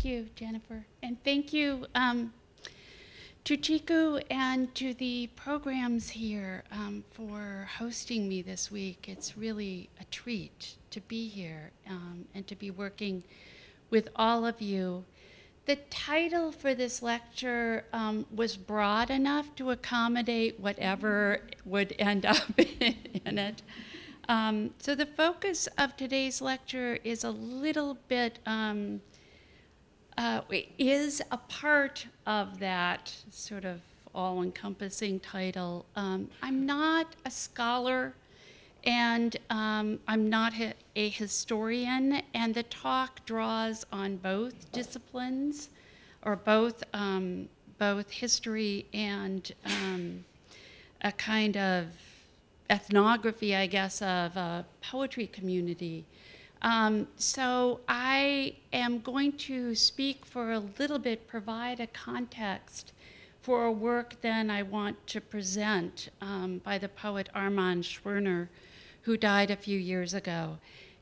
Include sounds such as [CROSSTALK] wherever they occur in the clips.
Thank you, Jennifer. And thank you um, to Chiku and to the programs here um, for hosting me this week. It's really a treat to be here um, and to be working with all of you. The title for this lecture um, was broad enough to accommodate whatever would end up [LAUGHS] in it. Um, so the focus of today's lecture is a little bit, um, uh, is a part of that sort of all-encompassing title. Um, I'm not a scholar and um, I'm not a historian, and the talk draws on both disciplines, or both um, both history and um, a kind of ethnography, I guess, of a poetry community. Um, so I am going to speak for a little bit, provide a context for a work then I want to present um, by the poet Armand Schwerner who died a few years ago.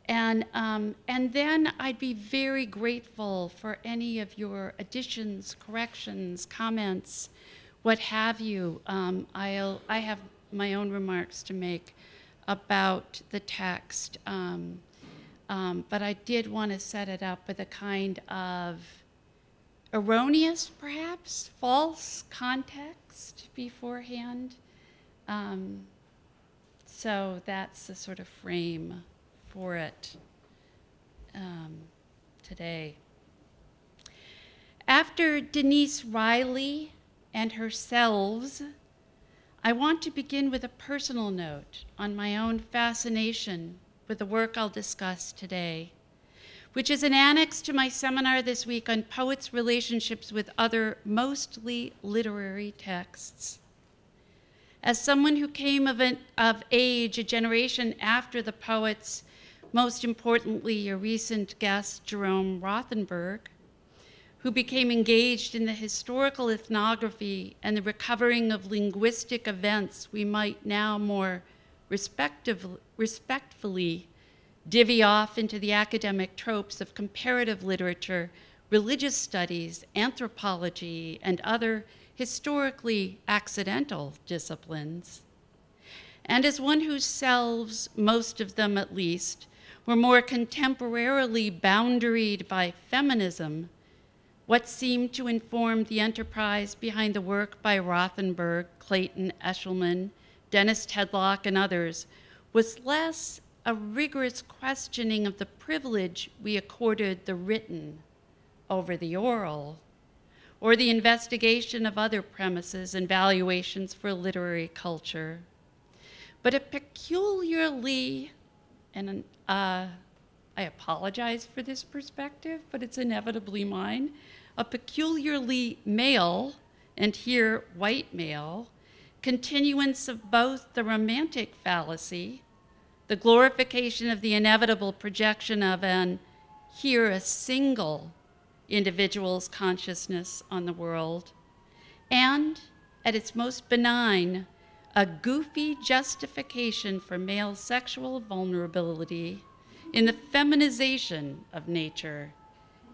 And, um, and then I'd be very grateful for any of your additions, corrections, comments, what have you. Um, I'll, I have my own remarks to make about the text, um, um but I did want to set it up with a kind of erroneous, perhaps, false context beforehand. Um, so that's the sort of frame for it um, today. After Denise Riley and her selves, I want to begin with a personal note on my own fascination with the work I'll discuss today, which is an annex to my seminar this week on poets' relationships with other mostly literary texts. As someone who came of, an, of age a generation after the poets, most importantly, your recent guest, Jerome Rothenberg, who became engaged in the historical ethnography and the recovering of linguistic events we might now more respectfully divvy off into the academic tropes of comparative literature, religious studies, anthropology, and other historically accidental disciplines, and as one whose selves, most of them at least, were more contemporarily boundaried by feminism, what seemed to inform the enterprise behind the work by Rothenberg, Clayton Eshleman, Dennis Tedlock, and others was less a rigorous questioning of the privilege we accorded the written over the oral or the investigation of other premises and valuations for literary culture. But a peculiarly, and uh, I apologize for this perspective, but it's inevitably mine, a peculiarly male, and here white male, continuance of both the romantic fallacy, the glorification of the inevitable projection of an here a single individual's consciousness on the world, and at its most benign, a goofy justification for male sexual vulnerability in the feminization of nature,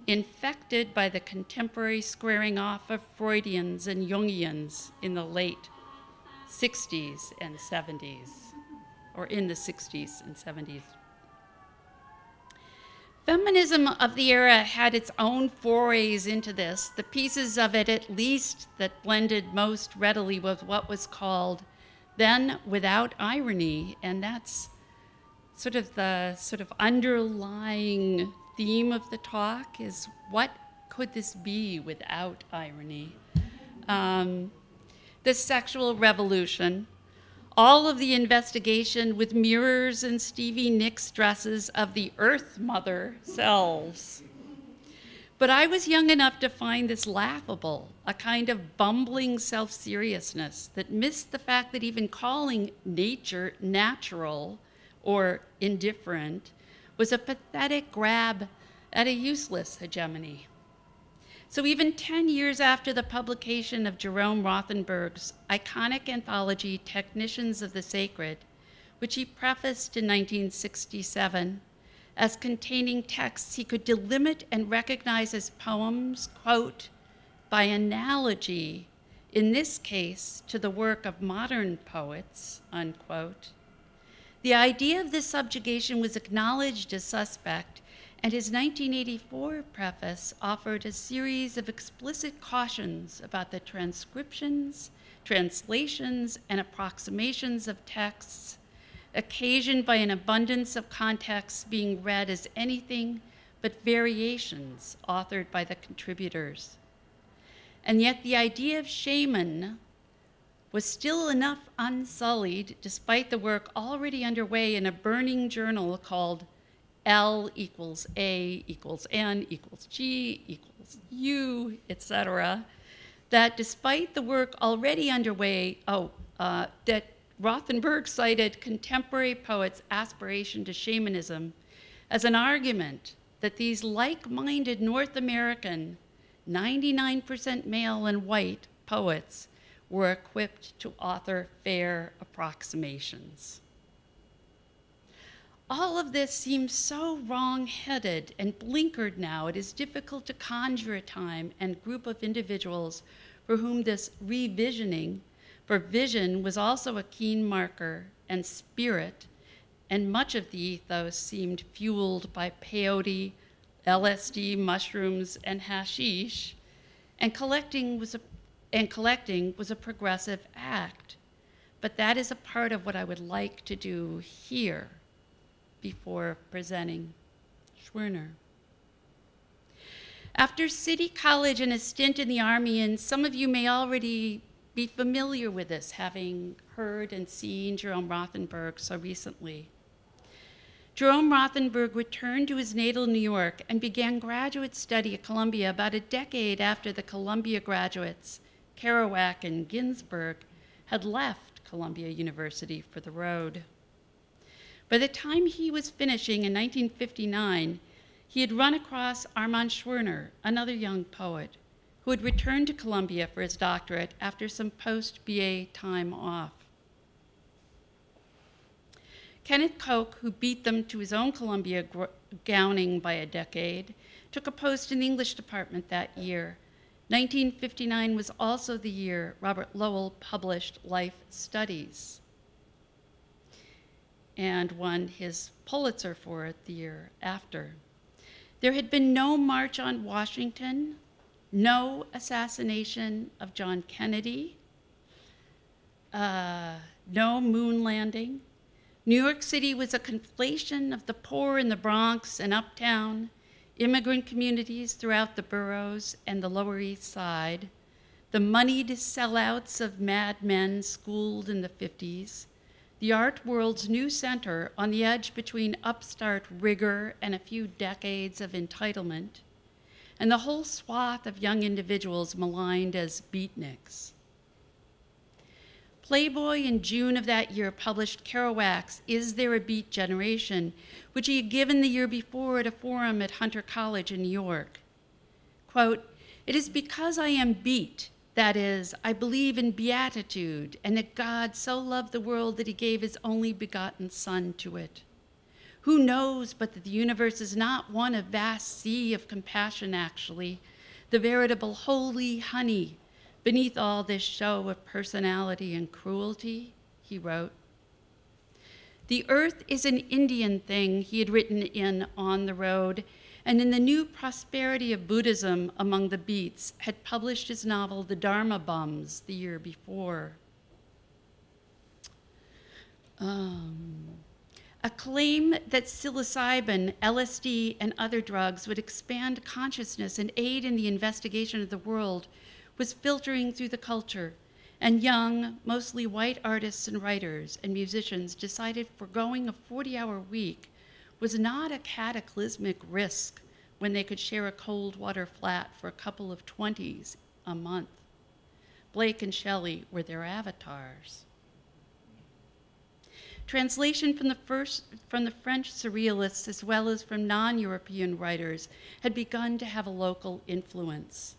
infected by the contemporary squaring off of Freudians and Jungians in the late 60s and 70s, or in the 60s and 70s. Feminism of the era had its own forays into this, the pieces of it at least that blended most readily with what was called then without irony, and that's sort of the sort of underlying theme of the talk is what could this be without irony? Um, the sexual revolution, all of the investigation with mirrors and Stevie Nicks dresses of the Earth Mother selves. But I was young enough to find this laughable, a kind of bumbling self seriousness that missed the fact that even calling nature natural or indifferent was a pathetic grab at a useless hegemony. So even 10 years after the publication of Jerome Rothenberg's iconic anthology, Technicians of the Sacred, which he prefaced in 1967, as containing texts he could delimit and recognize as poems, quote, by analogy, in this case, to the work of modern poets, unquote. The idea of this subjugation was acknowledged as suspect, and his 1984 preface offered a series of explicit cautions about the transcriptions, translations, and approximations of texts occasioned by an abundance of contexts being read as anything but variations authored by the contributors. And yet the idea of shaman was still enough unsullied despite the work already underway in a burning journal called L equals A equals N equals G equals U, etc., that despite the work already underway, oh, uh, that Rothenberg cited contemporary poets' aspiration to shamanism as an argument that these like minded North American, 99% male and white poets were equipped to author fair approximations. All of this seems so wrong headed and blinkered now, it is difficult to conjure a time and group of individuals for whom this revisioning for vision was also a keen marker and spirit, and much of the ethos seemed fueled by peyote, LSD, mushrooms, and hashish, and collecting was a, and collecting was a progressive act. But that is a part of what I would like to do here before presenting Schwerner. After City College and a stint in the Army, and some of you may already be familiar with this, having heard and seen Jerome Rothenberg so recently. Jerome Rothenberg returned to his natal New York and began graduate study at Columbia about a decade after the Columbia graduates, Kerouac and Ginsberg, had left Columbia University for the road. By the time he was finishing in 1959, he had run across Armand Schwerner, another young poet, who had returned to Columbia for his doctorate after some post BA time off. Kenneth Koch, who beat them to his own Columbia gowning by a decade, took a post in the English department that year. 1959 was also the year Robert Lowell published Life Studies and won his Pulitzer for it the year after. There had been no March on Washington, no assassination of John Kennedy, uh, no moon landing. New York City was a conflation of the poor in the Bronx and uptown, immigrant communities throughout the boroughs and the Lower East Side, the moneyed sellouts of madmen schooled in the 50s, the art world's new center on the edge between upstart rigor and a few decades of entitlement, and the whole swath of young individuals maligned as beatniks. Playboy in June of that year published Kerouac's Is There a Beat Generation, which he had given the year before at a forum at Hunter College in New York. Quote, It is because I am beat, that is, I believe in beatitude, and that God so loved the world that he gave his only begotten Son to it. Who knows but that the universe is not one of vast sea of compassion, actually, the veritable holy honey beneath all this show of personality and cruelty, he wrote. The earth is an Indian thing, he had written in On the Road, and in the new prosperity of Buddhism among the beats, had published his novel The Dharma Bums the year before. Um, a claim that psilocybin, LSD, and other drugs would expand consciousness and aid in the investigation of the world was filtering through the culture, and young, mostly white artists and writers and musicians decided foregoing a 40 hour week was not a cataclysmic risk when they could share a cold water flat for a couple of 20s a month. Blake and Shelley were their avatars. Translation from the, first, from the French surrealists as well as from non European writers had begun to have a local influence.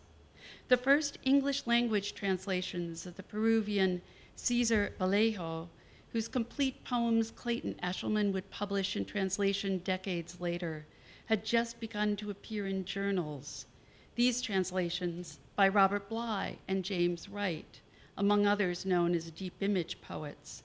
The first English language translations of the Peruvian Cesar Vallejo whose complete poems Clayton Eshleman would publish in translation decades later, had just begun to appear in journals. These translations by Robert Bly and James Wright, among others known as deep image poets.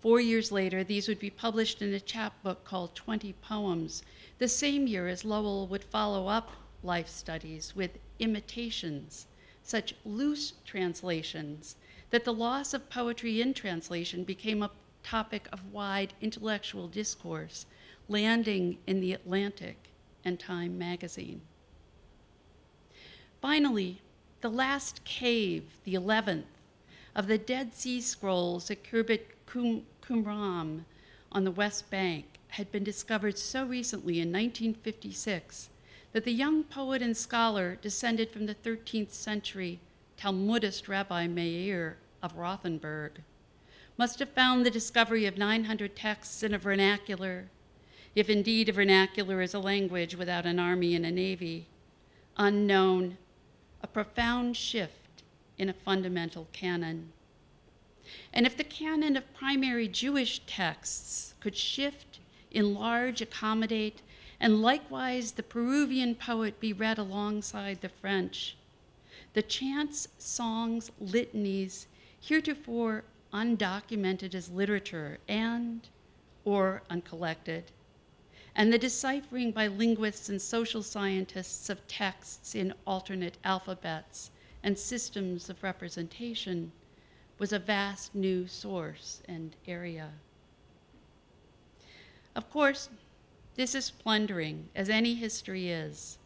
Four years later, these would be published in a chapbook called 20 Poems, the same year as Lowell would follow up life studies with imitations, such loose translations that the loss of poetry in translation became a topic of wide intellectual discourse, landing in the Atlantic and Time magazine. Finally, the last cave, the 11th, of the Dead Sea Scrolls at Khirbet Qumran on the West Bank had been discovered so recently in 1956 that the young poet and scholar descended from the 13th century Talmudist Rabbi Meir of Rothenburg must have found the discovery of 900 texts in a vernacular, if indeed a vernacular is a language without an army and a navy, unknown, a profound shift in a fundamental canon. And if the canon of primary Jewish texts could shift, enlarge, accommodate, and likewise the Peruvian poet be read alongside the French, the chants, songs, litanies, heretofore undocumented as literature and or uncollected, and the deciphering by linguists and social scientists of texts in alternate alphabets and systems of representation was a vast new source and area. Of course, this is plundering, as any history is,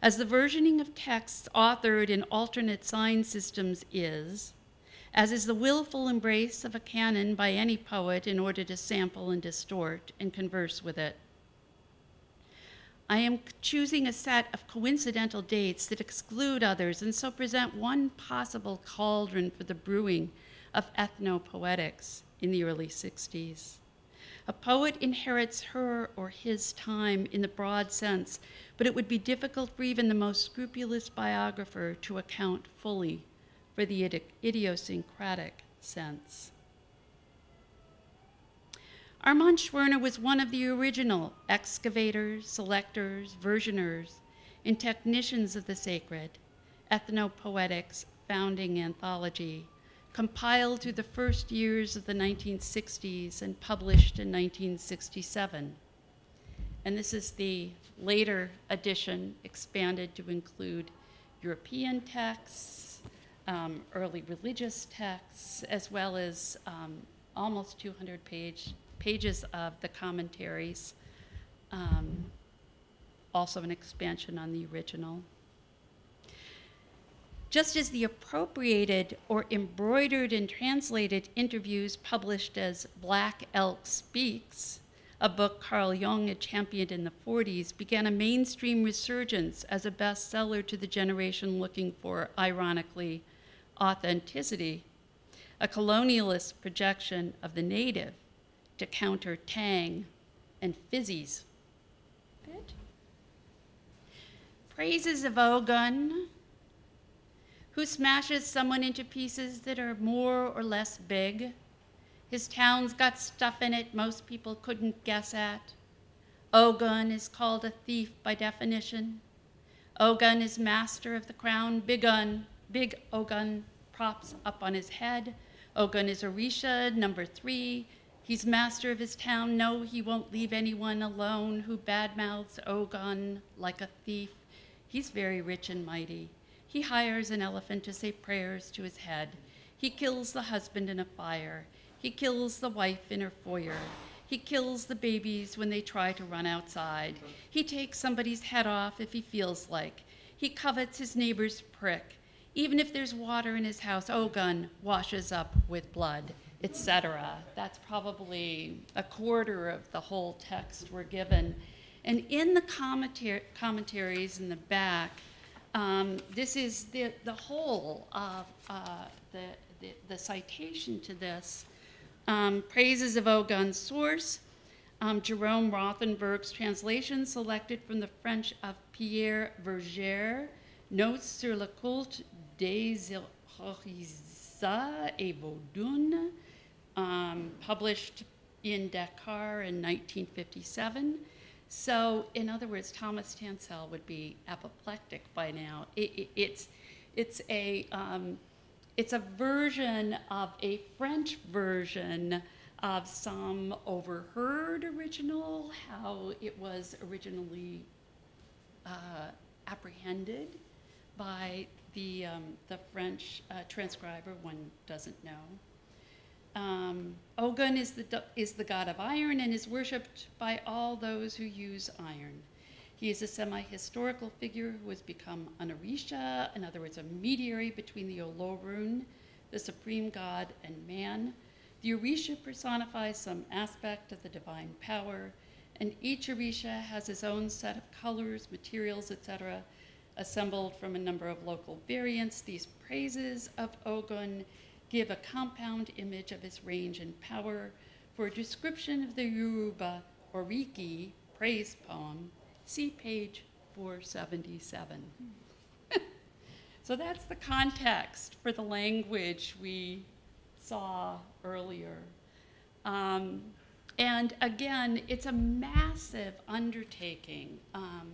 as the versioning of texts authored in alternate sign systems is, as is the willful embrace of a canon by any poet in order to sample and distort and converse with it. I am choosing a set of coincidental dates that exclude others and so present one possible cauldron for the brewing of ethnopoetics in the early 60s. A poet inherits her or his time in the broad sense, but it would be difficult for even the most scrupulous biographer to account fully for the idiosyncratic sense. Armand Schwerner was one of the original excavators, selectors, versioners, and technicians of the sacred, Ethnopoetics founding anthology, compiled through the first years of the 1960s and published in 1967. And this is the later edition, expanded to include European texts, um, early religious texts, as well as um, almost 200 page, pages of the commentaries, um, also an expansion on the original. Just as the appropriated or embroidered and translated interviews published as Black Elk Speaks, a book Carl Jung had championed in the 40s, began a mainstream resurgence as a bestseller to the generation looking for, ironically, authenticity, a colonialist projection of the native to counter tang and fizzies. Praises of Ogun, who smashes someone into pieces that are more or less big. His town's got stuff in it most people couldn't guess at. Ogun is called a thief by definition. Ogun is master of the crown. Bigun big Ogun props up on his head. Ogun is Orisha, number three. He's master of his town. No, he won't leave anyone alone who badmouths Ogun like a thief. He's very rich and mighty. He hires an elephant to say prayers to his head. He kills the husband in a fire. He kills the wife in her foyer. He kills the babies when they try to run outside. He takes somebody's head off if he feels like. He covets his neighbor's prick. Even if there's water in his house, oh, Ogun washes up with blood, etc. That's probably a quarter of the whole text we're given. And in the commentar- commentaries in the back, um, this is the, the whole of uh, the, the, the, citation to this. Um, praises of Ogun's source, um, Jerome Rothenberg's translation selected from the French of Pierre Verger, Notes sur le culte des Orisa et Vodun, um, published in Dakar in 1957. So, in other words, Thomas Tanselle would be apoplectic by now. It, it, it's, it's, a, um, it's a version of a French version of some overheard original, how it was originally uh, apprehended by the, um, the French uh, transcriber, one doesn't know. Um, Ogun is the, is the god of iron and is worshipped by all those who use iron. He is a semi historical figure who has become an Orisha, in other words, a mediary between the Olorun, the supreme god, and man. The Orisha personifies some aspect of the divine power, and each Orisha has his own set of colors, materials, etc., assembled from a number of local variants. These praises of Ogun give a compound image of his range and power. For a description of the Yoruba Oriki praise poem, see page 477. [LAUGHS] so that's the context for the language we saw earlier. Um, and again, it's a massive undertaking um,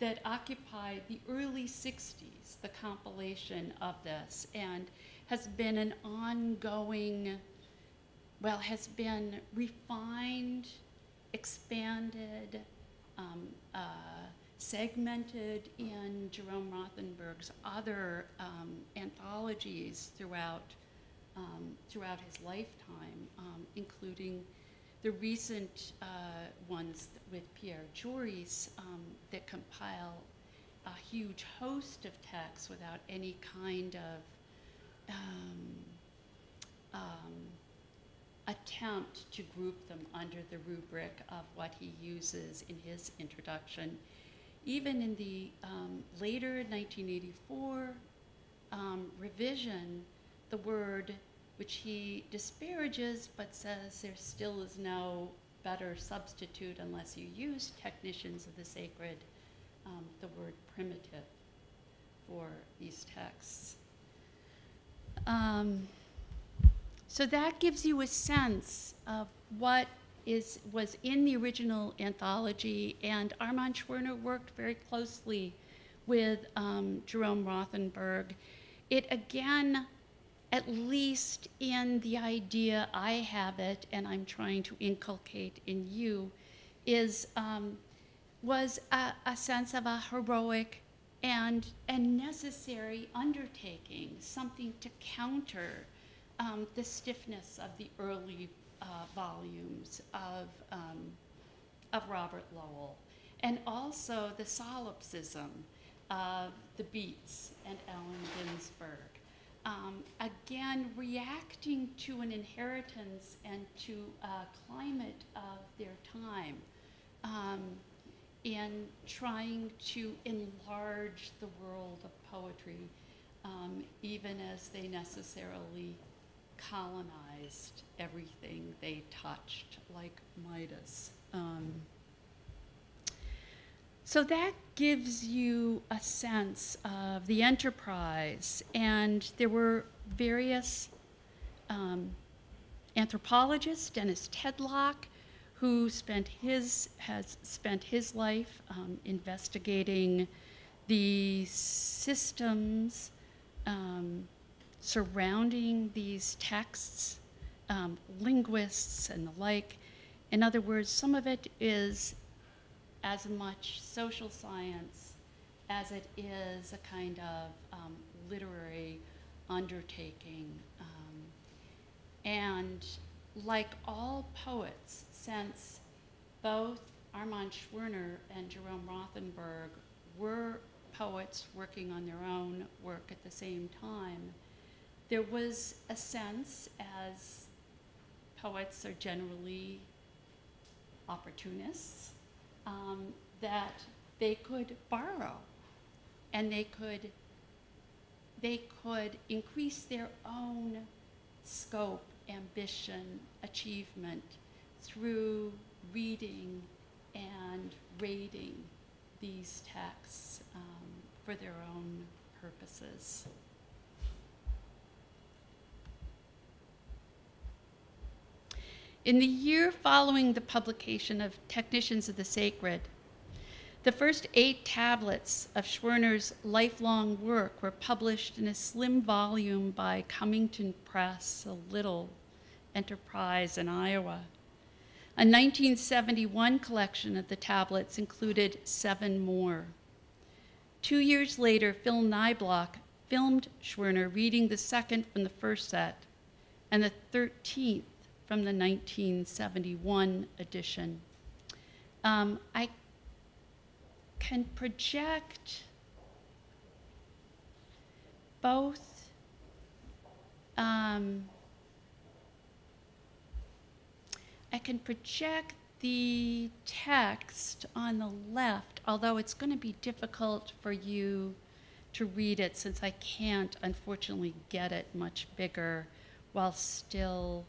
that occupied the early 60s, the compilation of this. And has been an ongoing, well, has been refined, expanded, um, uh, segmented in Jerome Rothenberg's other um, anthologies throughout, um, throughout his lifetime, um, including the recent uh, ones with Pierre Joris um, that compile a huge host of texts without any kind of um, um, attempt to group them under the rubric of what he uses in his introduction. Even in the um, later 1984 um, revision, the word which he disparages but says there still is no better substitute unless you use technicians of the sacred, um, the word primitive for these texts. Um, so that gives you a sense of what is, was in the original anthology, and Armand Schwerner worked very closely with um, Jerome Rothenberg. It again, at least in the idea I have it, and I'm trying to inculcate in you, is um, was a, a sense of a heroic and a necessary undertaking, something to counter um, the stiffness of the early uh, volumes of, um, of Robert Lowell, and also the solipsism of the Beats and Allen Ginsberg. Um, again, reacting to an inheritance and to a climate of their time. Um, in trying to enlarge the world of poetry, um, even as they necessarily colonized everything they touched, like Midas. Um, so that gives you a sense of the enterprise, and there were various um, anthropologists, Dennis Tedlock, who spent his, has spent his life um, investigating the systems um, surrounding these texts, um, linguists and the like. In other words, some of it is as much social science as it is a kind of um, literary undertaking. Um, and like all poets, since both Armand Schwerner and Jerome Rothenberg were poets working on their own work at the same time, there was a sense, as poets are generally opportunists, um, that they could borrow and they could they could increase their own scope, ambition, achievement through reading and rating these texts um, for their own purposes. In the year following the publication of Technicians of the Sacred, the first eight tablets of Schwerner's lifelong work were published in a slim volume by Cummington Press, a little enterprise in Iowa. A 1971 collection of the tablets included seven more. Two years later, Phill Niblock filmed Schwerner reading the second from the first set and the 13th from the 1971 edition. Um, I can project both um, I can project the text on the left, although it's going to be difficult for you to read it since I can't, unfortunately, get it much bigger while still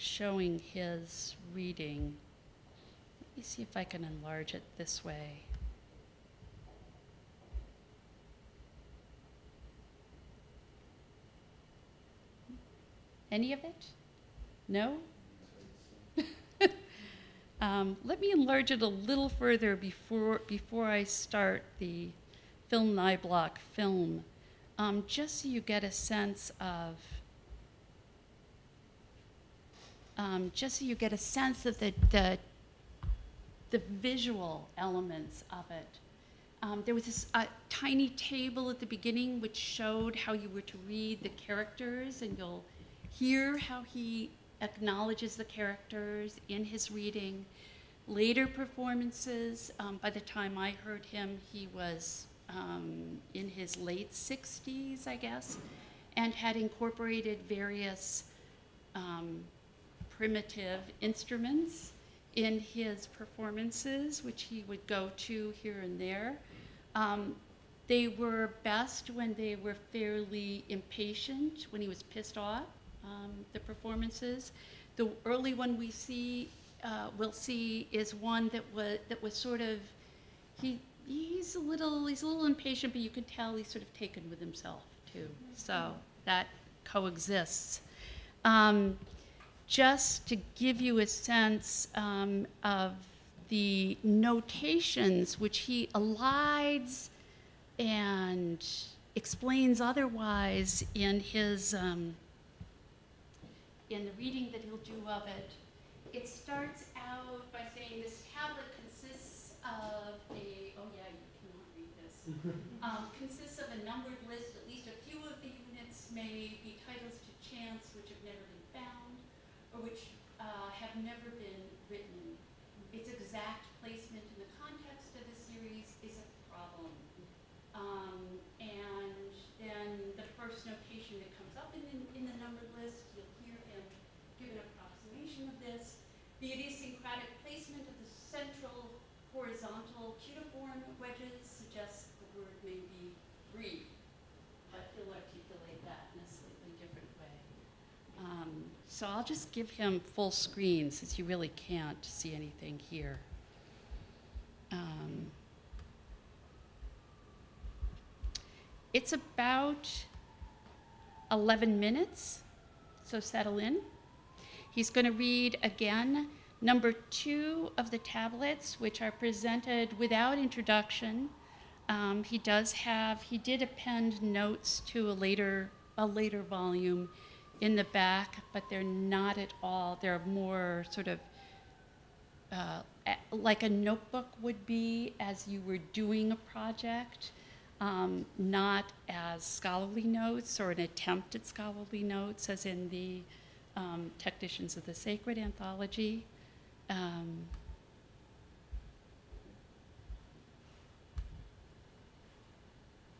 showing his reading. Let me see if I can enlarge it this way. Any of it? No? [LAUGHS] um, let me enlarge it a little further before, before I start the Phill Niblock film, um, just so you get a sense of um, just so you get a sense of the, the, the visual elements of it. Um, there was this uh, tiny table at the beginning which showed how you were to read the characters, and you'll hear how he acknowledges the characters in his reading. Later performances, um, by the time I heard him, he was um, in his late 60s, I guess, and had incorporated various um, primitive instruments in his performances, which he would go to here and there. Um, they were best when they were fairly impatient, when he was pissed off, um, the performances. The early one we see, uh, we'll see, is one that was, that was sort of, he, he's a little, he's a little impatient, but you can tell he's sort of taken with himself too. So that coexists. Um, just to give you a sense um, of the notations which he elides and explains otherwise in his um, in the reading that he'll do of it. It starts out by saying this tablet consists of a oh yeah you cannot read this [LAUGHS] um, consists of a numbered list. At least a few of the units may be titles to chants which have never been found or which uh, have never been written. Its exact placement in the context of the series is a problem. Um, and then the first notation that comes up in, in, in the numbered list, you'll hear him give an approximation of this. The idiosyncratic placement of the central horizontal cuneiform wedges suggests the word may be breathe, but he'll articulate that in a slightly different way. Um, so I'll just give him full screen since you really can't see anything here. Um, it's about 11 minutes, so settle in. He's going to read again number two of the tablets, which are presented without introduction. Um, he does have, he did append notes to a later, a later volume in the back, but they're not at all. They're more sort of uh, like a notebook would be as you were doing a project, um, not as scholarly notes or an attempt at scholarly notes, as in the um, Technicians of the Sacred anthology. Um,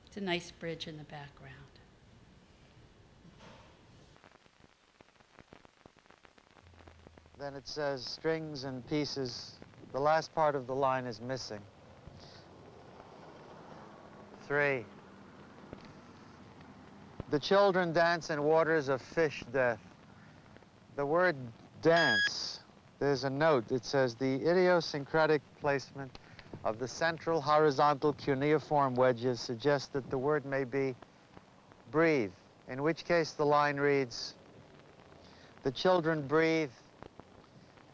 it's a nice bridge in the background. Then it says strings and pieces. The last part of the line is missing. Three. The children dance in waters of fish death. The word dance, there's a note. It says the idiosyncratic placement of the central horizontal cuneiform wedges suggests that the word may be breathe, in which case the line reads, the children breathe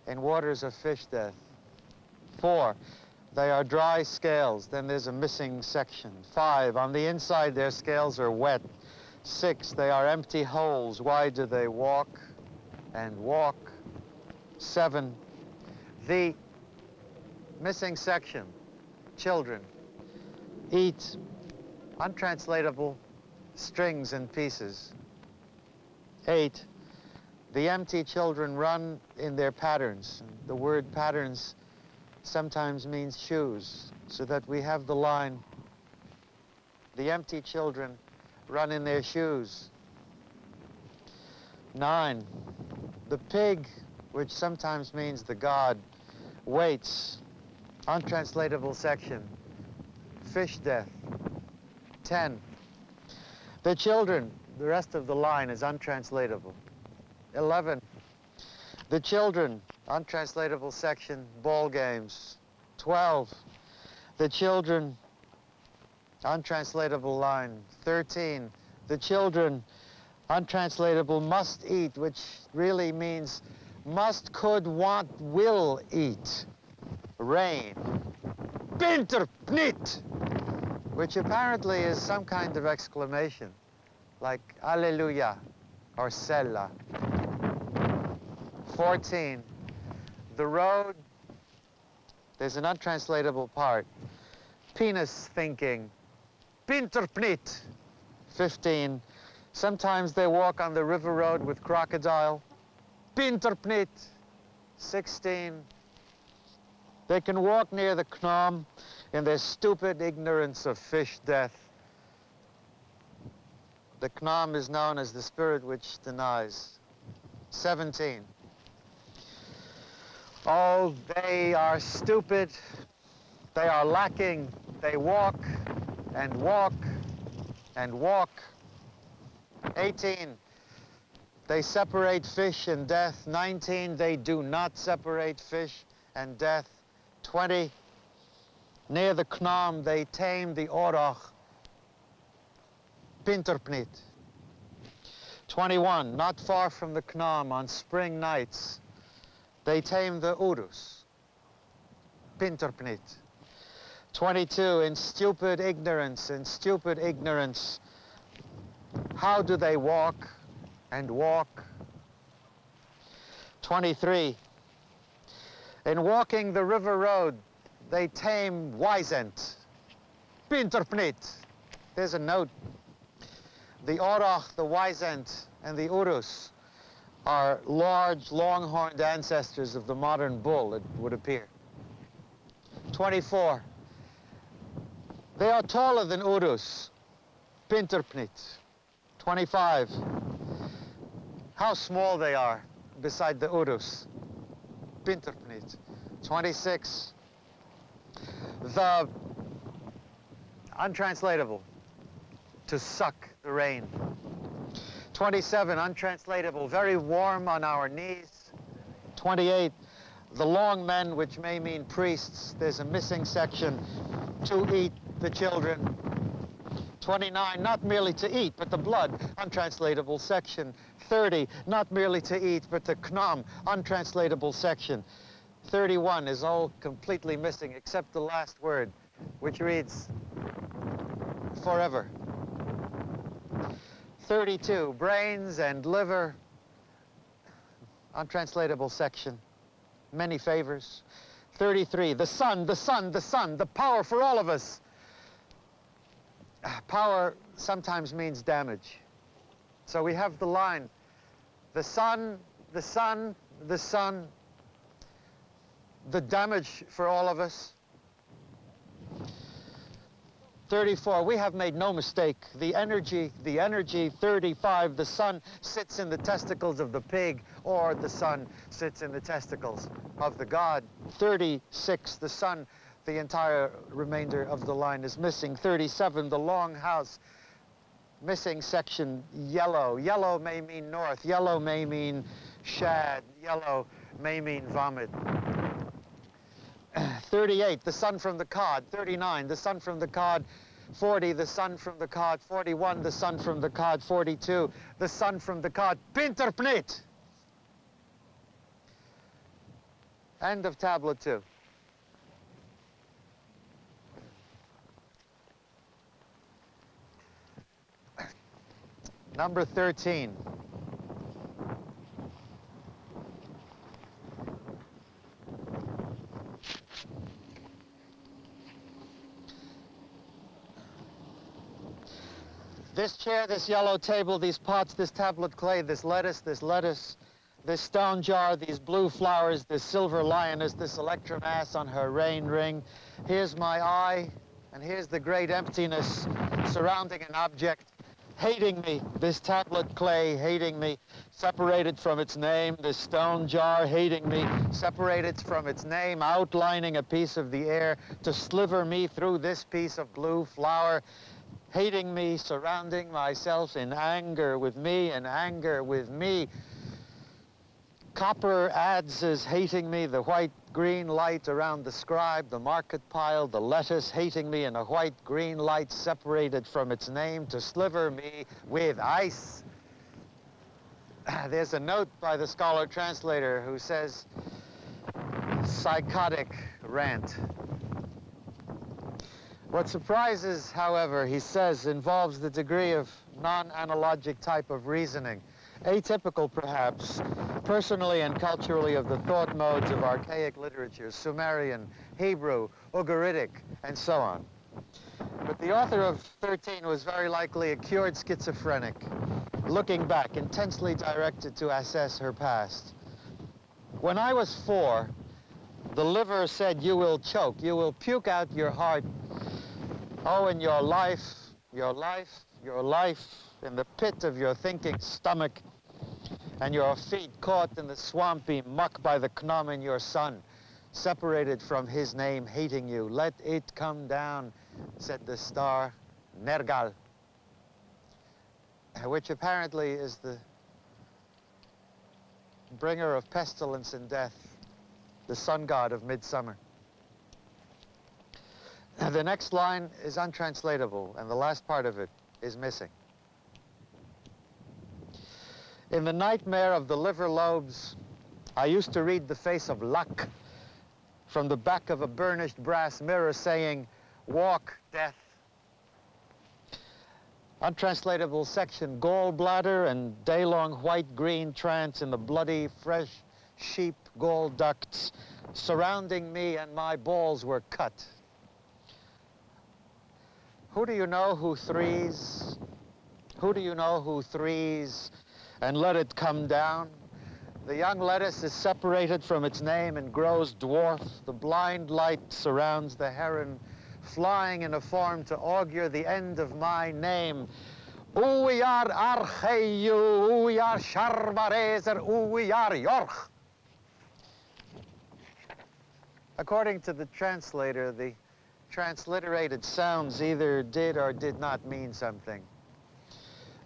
in waters of fish death. Four, they are dry scales. Then there's a missing section. Five, on the inside their scales are wet. Six, they are empty holes. Why do they walk and walk? Seven, the missing section, children, eat untranslatable strings and pieces. Eight, the empty children run in their patterns. The word patterns sometimes means shoes, so that we have the line, the empty children run in their shoes. Nine, the pig, which sometimes means the god, waits, untranslatable section, fish death. Ten, the children, the rest of the line is untranslatable. Eleven, the children, untranslatable section, ball games. 12, the children, untranslatable line. 13, the children, untranslatable must eat, which really means must, could, want, will eat. Rain. Pinterpnit, which apparently is some kind of exclamation, like Alleluia or Selah. 14, the road, there's an untranslatable part. Penis thinking. Pinterpnit. 15. Sometimes they walk on the river road with crocodile. Pinterpnit. 16. They can walk near the Knom in their stupid ignorance of fish death. The Knom is known as the spirit which denies. 17. Oh, they are stupid. They are lacking. They walk and walk and walk. 18, they separate fish and death. 19, they do not separate fish and death. 20, near the Knom, they tame the Orach. Pinterpnit. 21, not far from the Knom on spring nights, they tame the Urus. Pinterpnit. 22, in stupid ignorance, in stupid ignorance, how do they walk and walk? 23, in walking the river road, they tame Wisent. Pinterpnit. There's a note. The Orach, the Wisent, and the Urus are large, long-horned ancestors of the modern bull, it would appear. 24. They are taller than Urus, Pinterpnit. 25. How small they are beside the Urus, Pinterpnit. 26. The untranslatable, to suck the rain. 27, untranslatable, very warm on our knees. 28, the long men, which may mean priests. There's a missing section, to eat the children. 29, not merely to eat, but the blood, untranslatable section. 30, not merely to eat, but the knom, untranslatable section. 31 is all completely missing, except the last word, which reads, forever. 32, brains and liver, untranslatable section, many favors. 33, the sun, the sun, the sun, the power for all of us. Power sometimes means damage. So we have the line, the sun, the sun, the sun, the damage for all of us. 34, we have made no mistake. The energy, the energy, 35, the sun sits in the testicles of the pig, or the sun sits in the testicles of the god. 36, the sun, the entire remainder of the line is missing. 37, the long house, missing section, yellow. Yellow may mean north, yellow may mean shad, yellow may mean vomit. [SIGHS] 38, the sun from the cod. 39, the sun from the cod. 40, the sun from the cod. 41, the sun from the cod. 42, the sun from the cod. Pinterpnit! End of tablet two. Number 13. This chair, this yellow table, these pots, this tablet clay, this lettuce, this lettuce, this stone jar, these blue flowers, this silver lioness, this electrum electromass on her rain ring. Here's my eye, and here's the great emptiness surrounding an object, hating me, this tablet clay hating me, separated from its name, this stone jar hating me, separated from its name, outlining a piece of the air to sliver me through this piece of blue flower, hating me, surrounding myself in anger with me, in anger with me. Copper adds is hating me, the white-green light around the scribe, the market pile, the lettuce hating me in a white-green light separated from its name to sliver me with ice. There's a note by the scholar translator who says, psychotic rant. What surprises, however, he says, involves the degree of non-analogic type of reasoning, atypical perhaps, personally and culturally of the thought modes of archaic literatures, Sumerian, Hebrew, Ugaritic, and so on. But the author of 13 was very likely a cured schizophrenic, looking back, intensely directed to assess her past. When I was four, the liver said, you will choke, you will puke out your heart Oh, in your life, your life, your life, in the pit of your thinking stomach, and your feet caught in the swampy muck by the Knom in your son, separated from his name, hating you. Let it come down, said the star, Nergal, which apparently is the bringer of pestilence and death, the sun god of midsummer. The next line is untranslatable, and the last part of it is missing. In the nightmare of the liver lobes, I used to read the face of luck from the back of a burnished brass mirror saying, walk, death. Untranslatable section, gallbladder and day-long white-green trance in the bloody, fresh sheep gall ducts surrounding me and my balls were cut. Who do you know who threes? Who do you know who threes? And let it come down. The young lettuce is separated from its name and grows dwarf. The blind light surrounds the heron, flying in a form to augur the end of my name. Uyar archeyu, uyar sharbarezer, uyar yorch. According to the translator, the transliterated sounds either did or did not mean something.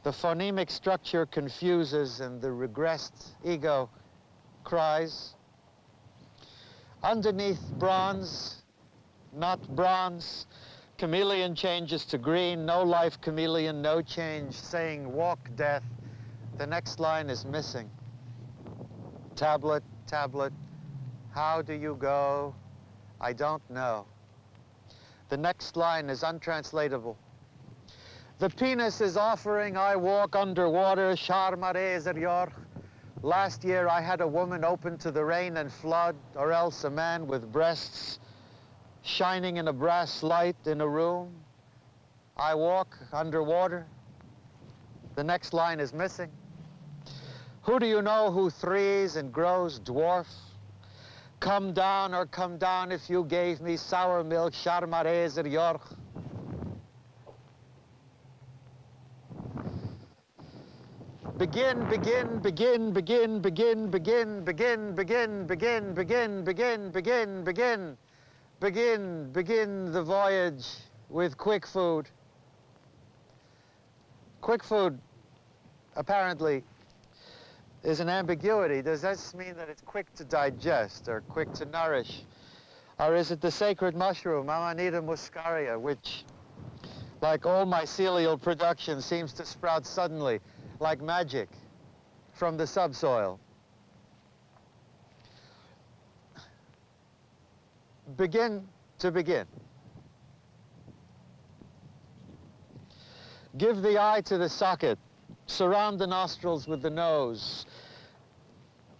The phonemic structure confuses and the regressed ego cries. Underneath bronze, not bronze, chameleon changes to green, no life chameleon, no change, saying walk death. The next line is missing. Tablet, tablet, how do you go? I don't know. The next line is untranslatable. The penis is offering, I walk underwater, Sharmarezer Last year I had a woman open to the rain and flood, or else a man with breasts shining in a brass light in a room. I walk underwater. The next line is missing. Who do you know who threes and grows dwarf? Come down or come down if you gave me sour milk, Sharmarezer Yorch. Begin, begin, begin, begin, begin, begin, begin, begin, begin, begin, begin, begin, begin, begin, begin the voyage with quick food. Quick food, apparently, there's an ambiguity. Does this mean that it's quick to digest or quick to nourish? Or is it the sacred mushroom, Amanita muscaria, which, like all mycelial production, seems to sprout suddenly, like magic, from the subsoil? begin to begin. Give the eye to the socket. Surround the nostrils with the nose.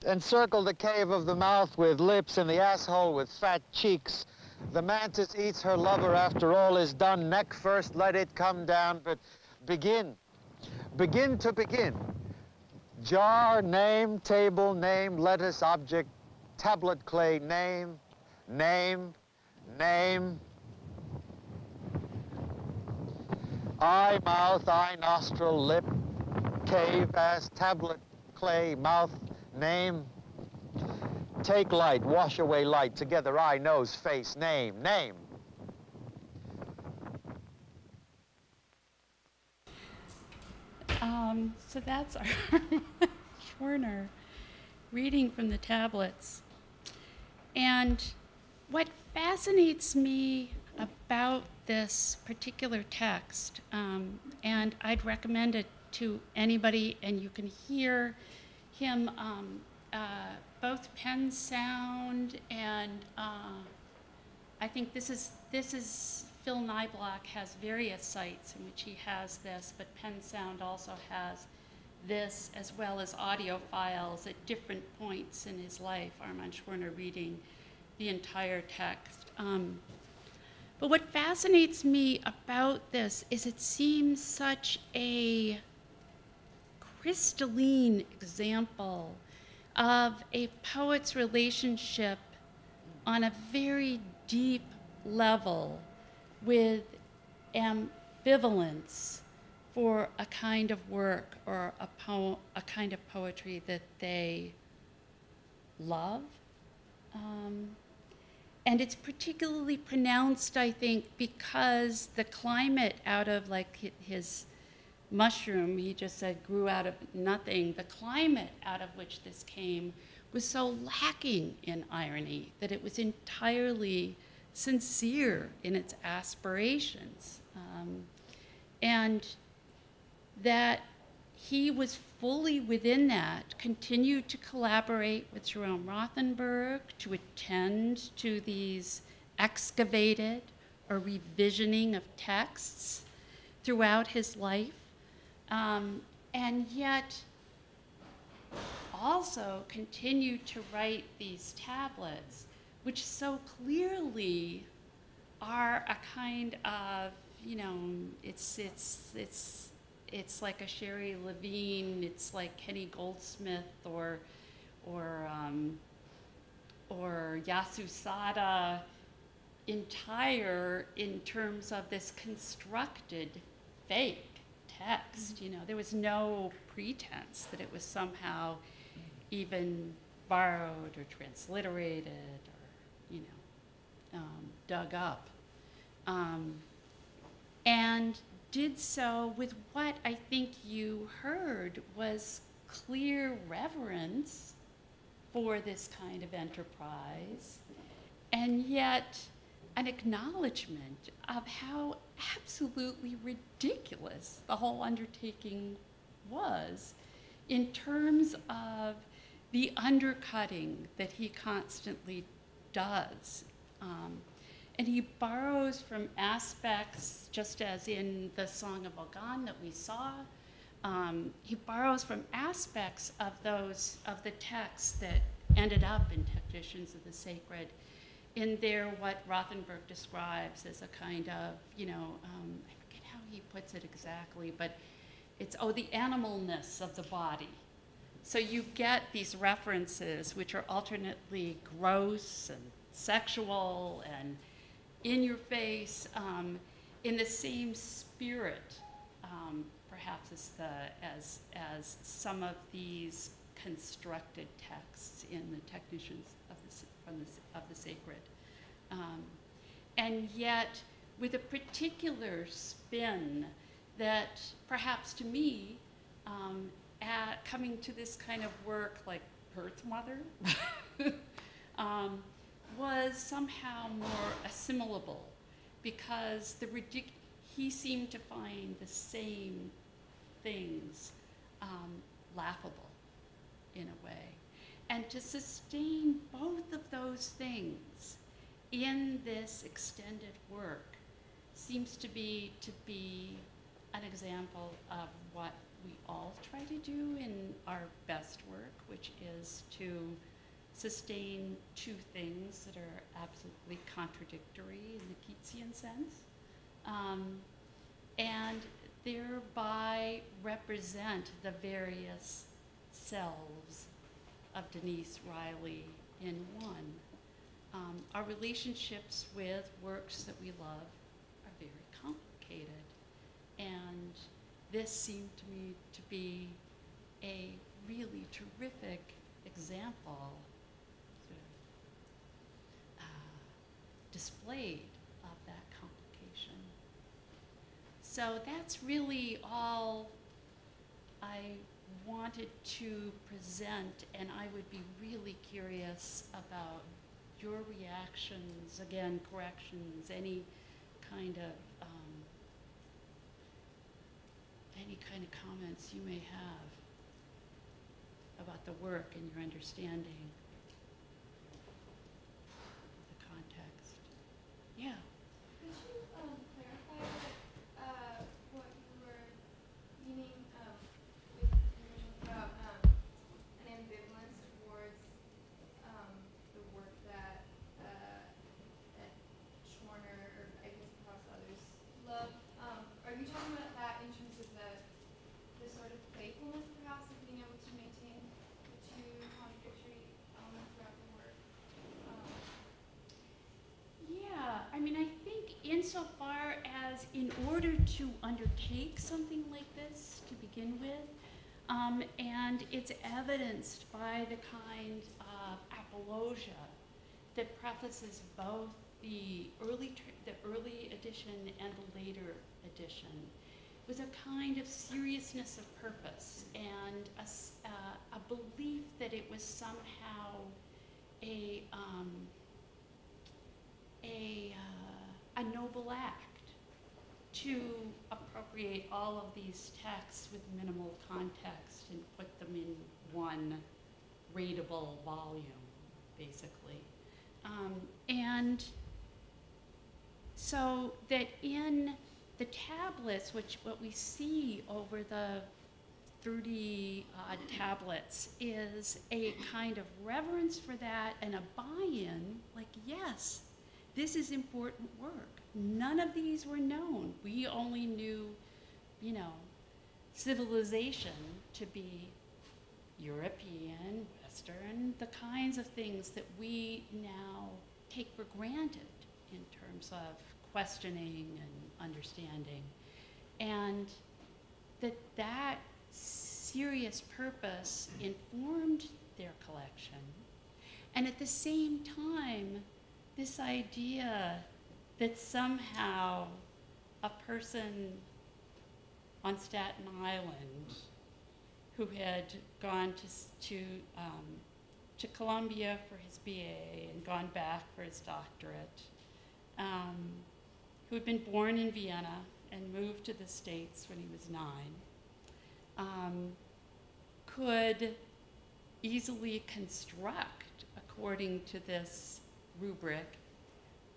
Encircle the cave of the mouth with lips and the asshole with fat cheeks. The mantis eats her lover after all is done. Neck first, let it come down, but begin. Begin to begin. Jar, name, table, name, lettuce, object, tablet, clay, name, name, name. Eye, mouth, eye, nostril, lip, cave, ass, tablet, clay, mouth, name. Take light, wash away light, together eye, nose, face, name, name. Um, so that's our [LAUGHS] Schwerner reading from the tablets. And what fascinates me about this particular text, um, and I'd recommend it to anybody, and you can hear him um, uh, both PennSound and uh, I think this is this is Phill Niblock has various sites in which he has this, but PennSound also has this as well as audio files at different points in his life. Armand Schwerner reading the entire text. Um, but what fascinates me about this is it seems such a crystalline example of a poet's relationship on a very deep level with ambivalence for a kind of work or a, poem, a kind of poetry that they love. Um, and it's particularly pronounced, I think, because the climate out of like his mushroom, he just said grew out of nothing, the climate out of which this came was so lacking in irony that it was entirely sincere in its aspirations. Um, and that he was fully within that, continued to collaborate with Jerome Rothenberg to attend to these excavated or revisioning of texts throughout his life, um, and yet also continue to write these tablets which so clearly are a kind of, you know, it's, it's, it's, it's like a Sherrie Levine, it's like Kenny Goldsmith or, or, um, or Yasusada, entire in terms of this constructed fake text. You know, there was no pretense that it was somehow even borrowed or transliterated or, you know, um, dug up. Um, and did so with what I think you heard was clear reverence for this kind of enterprise, and yet an acknowledgement of how absolutely ridiculous the whole undertaking was in terms of the undercutting that he constantly does. Um, and he borrows from aspects, just as in the Song of Algon that we saw, um, he borrows from aspects of those, of the texts that ended up in Technicians of the Sacred in there what Rothenberg describes as a kind of, you know, um, I forget how he puts it exactly, but it's, oh, the animalness of the body. So you get these references which are alternately gross and sexual and in your face um, in the same spirit, um, perhaps as, the, as, as some of these constructed texts in the technicians from the, of the sacred. Um, and yet, with a particular spin that perhaps to me um, at coming to this kind of work like Earth Mother [LAUGHS] um, was somehow more assimilable because the ridic- he seemed to find the same things um, laughable in a way. And to sustain both of those things in this extended work seems to be to be an example of what we all try to do in our best work, which is to sustain two things that are absolutely contradictory in the Keatsian sense, um, and thereby represent the various selves of Denise Riley in one. Um, our relationships with works that we love are very complicated, and this seemed to me to be a really terrific example, sort of, uh, displayed of that complication. So that's really all I wanted to present, and I would be really curious about your reactions, again, corrections, any kind of um, any kind of comments you may have about the work and your understanding of the context. Yeah. Could you um, clarify uh, what you were meaning um, with your mention about um, an ambivalence towards um, the work that uh, that Schwerner, or I guess perhaps others, love? Um, are you talking about that in terms of the the sort of playfulness, perhaps, of being able to maintain the two contradictory elements throughout the work? Um, Yeah, I mean, I think insofar as in order to undertake something like this to begin with, um, and it's evidenced by the kind of apologia that prefaces both the early, the early edition and the later edition, was a kind of seriousness of purpose and a, uh, a belief that it was somehow a, um, a, uh, a noble act to appropriate all of these texts with minimal context and put them in one readable volume, basically. Um, and so that in the tablets, which what we see over the 30 odd tablets is a kind of reverence for that and a buy-in, like, yes, this is important work. None of these were known. We only knew, you know, civilization to be European, Western, the kinds of things that we now take for granted in terms of questioning and understanding. And that that serious purpose informed their collection. And at the same time, this idea that somehow a person on Staten Island who had gone to, to, um, to Columbia for his BA and gone back for his doctorate, um, who had been born in Vienna and moved to the States when he was nine, um, could easily construct according to this rubric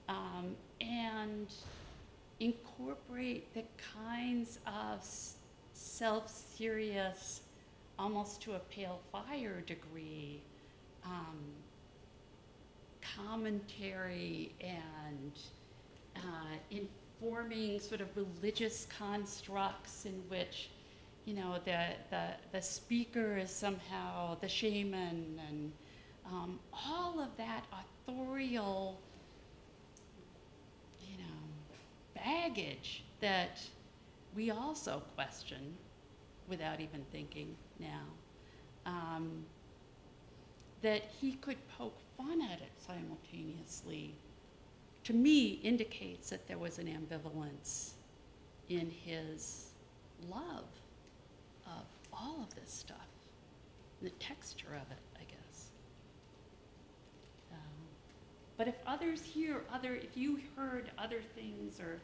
um, and incorporate the kinds of self-serious, almost to a pale fire degree, um, commentary and uh, informing sort of religious constructs in which, you know, the, the, the speaker is somehow the shaman and um, all of that authorial, you know, baggage that we also question without even thinking now. Um, that he could poke fun at it simultaneously, to me, indicates that there was an ambivalence in his love of all of this stuff, the texture of it, I guess. Um, but if others hear other, if you heard other things or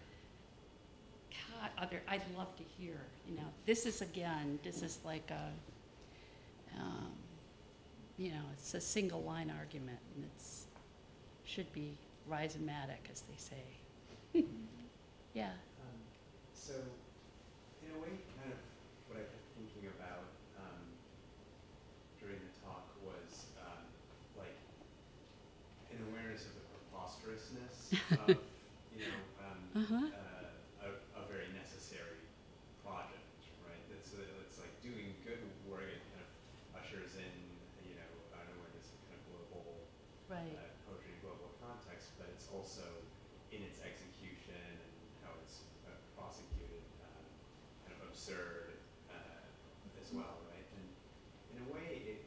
God, other, I'd love to hear. You know, this is again, this is like a, um, you know, it's a single line argument, and it's should be rhizomatic, as they say. [LAUGHS] Yeah. Um, so, in a way, kind of what I kept thinking about um, during the talk was um, like an awareness of the preposterousness [LAUGHS] uh, of, you know, um, Uh-huh. uh, a, a very necessary project, right? It's, uh, it's like doing good work, it kind of ushers in, you know, an awareness of kind of global Right. uh, poetry in global context, but it's also in its execution and how it's uh, prosecuted, um, kind of absurd uh, as well, right? And in a way, it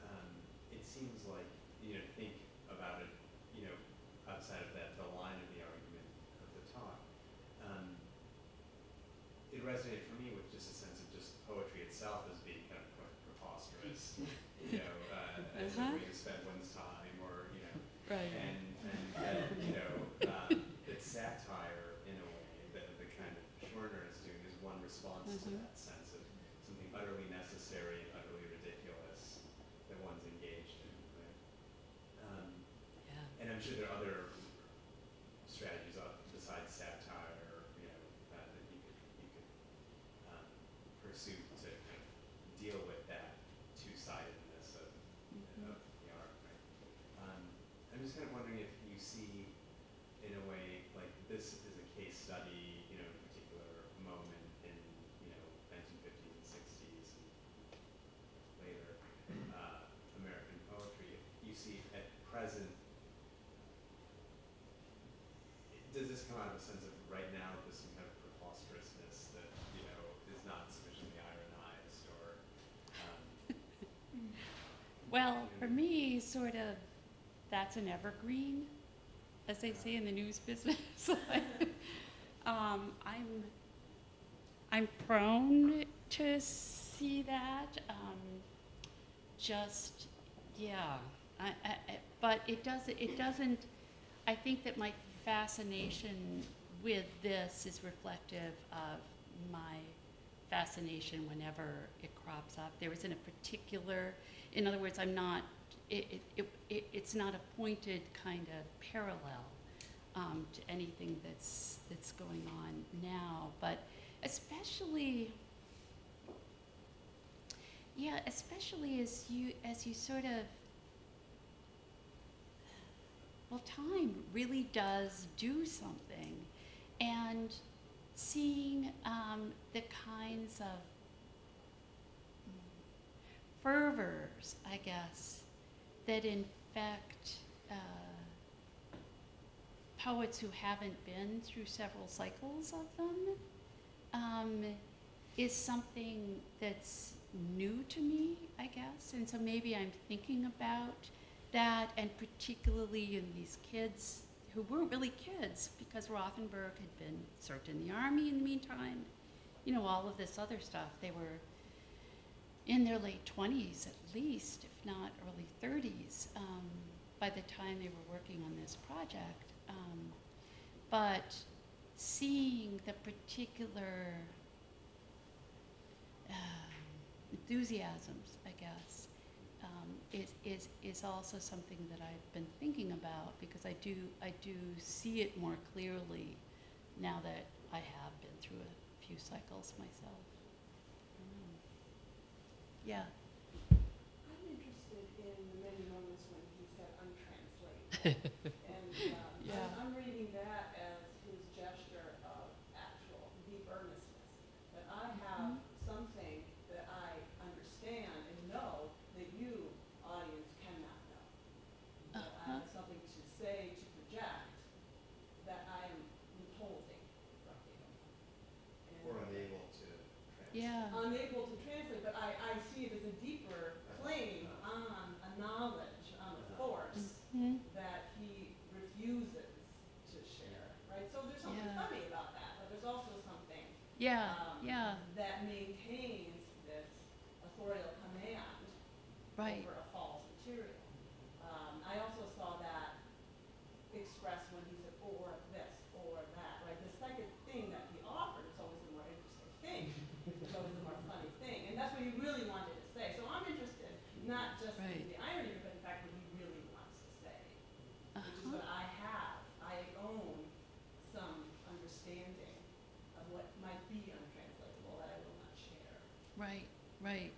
um, it seems like you know to think about it, you know, outside of that the line of the argument of the talk. Um, it resonated for me with just a sense of just poetry itself as being kind of preposterous, [LAUGHS] you know, uh, as Uh-huh. a way to spend one's time, or you know, Right. and and you know, um, it's satire in a way that the kind of Schwerner is doing is one response to Mhm. that sense of something utterly necessary and utterly ridiculous that one's engaged in. Right? Um, Yeah. and I'm sure there are other strategies of, besides satire, you know, uh, that you could you could um, pursue to kind of deal with that two-sidedness of, Mhm. of the art, right? Um, I'm just kind of wondering if you see, in a way, like this is a case study, you know, in a particular moment in, you know, 1950s and 60s and later uh, American poetry. If you see at present does this come out of a sense of right now some kind of preposterousness that you know is not sufficiently ironized or um, [LAUGHS] Well, for me, sort of, that's an evergreen, as they say in the news business. [LAUGHS] um, I'm, I'm prone to see that. Um, just, yeah. I, I, but it doesn't. It doesn't. I think that my fascination with this is reflective of my fascination whenever it crops up. There isn't a particular, in other words, I'm not, it, it, it, it, it's not a pointed kind of parallel um, to anything that's, that's going on now, but especially, yeah, especially as you, as you sort of, well, time really does do something. And seeing um, the kinds of fervors, I guess, that infect uh, poets who haven't been through several cycles of them um, is something that's new to me, I guess. And so maybe I'm thinking about that, and particularly in these kids who weren't really kids because Rothenberg had been served in the army in the meantime. You know, all of this other stuff. They were in their late 20s at least, if not early 30s, um, by the time they were working on this project. Um, but seeing the particular um, enthusiasms, I guess, is, is, is also something that I've been thinking about because I do, I do see it more clearly now that I have been through a few cycles myself. Mm. Yeah. I'm interested in the many moments when he said untranslated. and [LAUGHS] um, Yeah. I'm, I'm reading that as his gesture of actual deep earnestness. That I have Mhm. something that I understand and know that you, audience, cannot know. That I have something to say, to project, that I am withholding from you. And- or unable to translate. Yeah. Unable to translate, but I, I see it as a deeper claim on a knowledge, on a force Mhm. that he refuses to share, right? So there's something Yeah. funny about that, but there's also something Yeah. um, yeah. that maintains this authorial command Right. over a false material. Um, I also saw that expressed when he said, or this, or that, right? The second thing that he offered is always the more interesting thing. It's always the more funny thing. And that's what he really wanted to say. So I'm interested, not just Right. in the irony, but in fact what he really wants to say. Which is Uh-huh. what I have Right, right.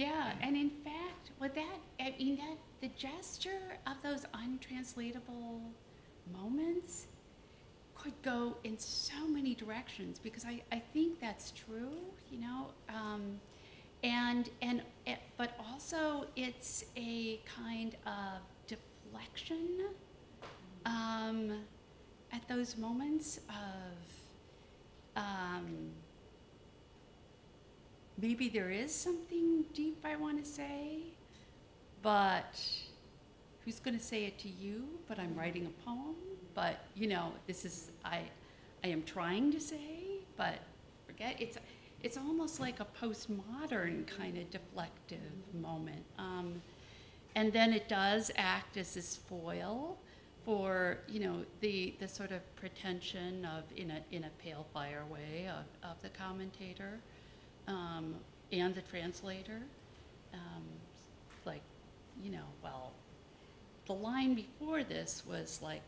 Yeah, and in fact, with that, I mean, that, the gesture of those untranslatable moments could go in so many directions because I, I think that's true, you know? Um, and, and, eh, but also it's a kind of deflection um, at those moments of, um, maybe there is something deep I want to say, but who's going to say it to you? But I'm writing a poem. But you know, this is I, I am trying to say, but forget it's. It's almost like a postmodern kind of deflective moment. Um, and then it does act as this foil for you know the the sort of pretension of in a in a pale fire way of, of the commentator um, and the translator um, like you know well the line before this was like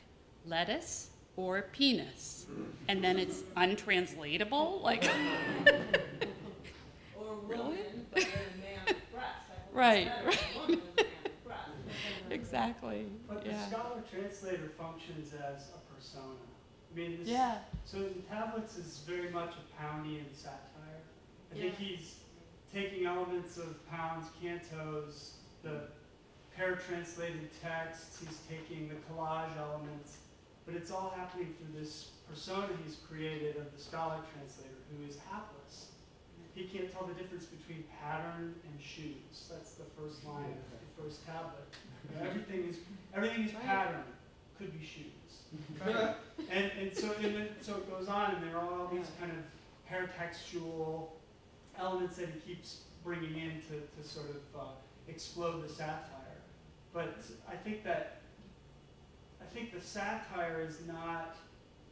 lettuce or penis and then it's untranslatable like [LAUGHS] Or Really? woman, but in man's breast. Right, right. woman man's breast. [LAUGHS] exactly But the yeah scholar translator functions as a persona. I mean, this, yeah so the tablets is very much a Poundian satire. I think Yeah. he's taking elements of Pound's cantos, the paratranslated texts, he's taking the collage elements, but it's all happening through this persona he's created of the scholar translator who is hapless. He can't tell the difference between pattern and shoes. That's the first line of the first tablet. [LAUGHS] Everything is everything is pattern, could be shoes. [LAUGHS] And and so and then, so it goes on, and there are all these kind of paratextual elements that he keeps bringing in to, to sort of uh, explode the satire. But I think that I think the satire is not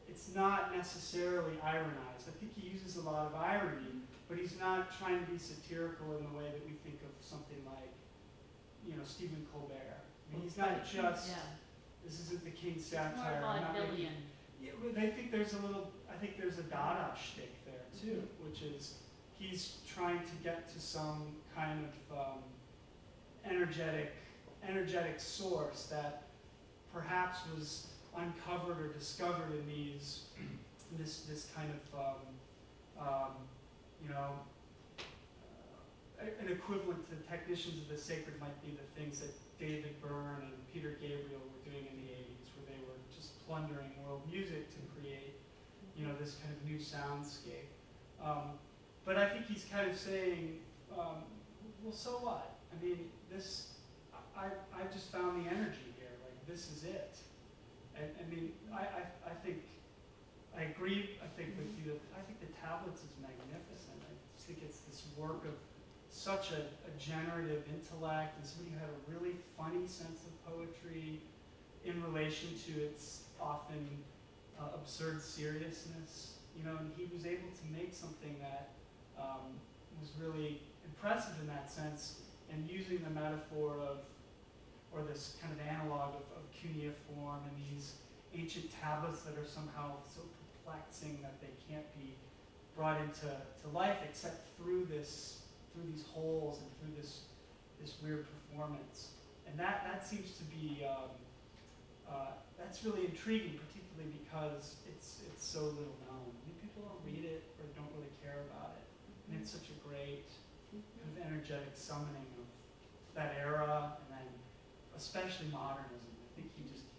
it's not necessarily ironized. I think he uses a lot of irony, but he's not trying to be satirical in the way that we think of something like you know Stephen Colbert. I mean, he's not just yeah this isn't the more satire. Making- yeah, I think there's a little, I think there's a Dada shtick there too, which is he's trying to get to some kind of um, energetic, energetic source that perhaps was uncovered or discovered in these, [CLEARS THROAT] this, this kind of, um, um, you know, an equivalent to the technicians of the sacred might be the things that David Byrne and Peter Gabriel were doing in the 80s, where they were just plundering world music to create, you know, this kind of new soundscape. Um, but I think he's kind of saying, um, well, so what? I mean, this, I, I just found the energy here. Like, this is it. And, I mean, I, I, I think, I agree, I think with you, I think the tablets is magnificent. I just think it's this work of such a, a generative intellect and somebody who had a really funny sense of poetry in relation to its often uh, absurd seriousness. You know, and he was able to make something that um, was really impressive in that sense, and using the metaphor of, or this kind of analog of, of cuneiform and these ancient tablets that are somehow so perplexing that they can't be brought into to life except through this, through these holes and through this, this weird performance. And that, that seems to be, um, uh, that's really intriguing, particularly because it's, it's so little known. I mean, people don't read it or don't really care about. And it's such a great kind of mm-hmm. energetic summoning of that era and then especially modernism. I think he just,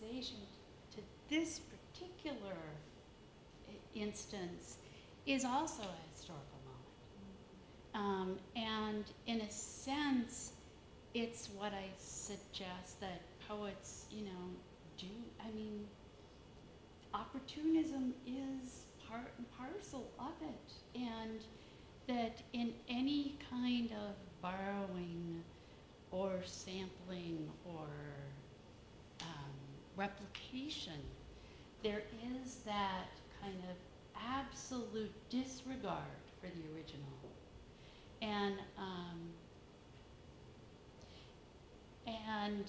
to this particular instance is also a historical moment. Um, and in a sense, it's what I suggest that poets, you know, do. I mean, opportunism is part and parcel of it. And that in any kind of borrowing or sampling or replication. There is that kind of absolute disregard for the original. And, um, and